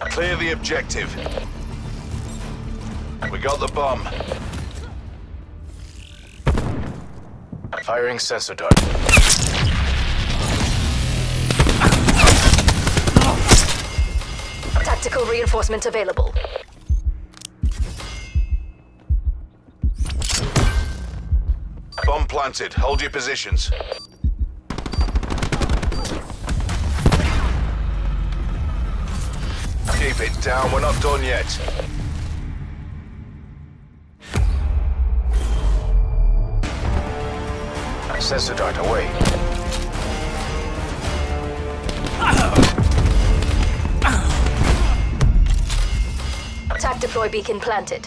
Clear the objective. We got the bomb. Firing sensor dart. Tactical reinforcement available. Bomb planted. Hold your positions. Keep it down. We're not done yet. Sensor dart away. Tac deploy beacon planted.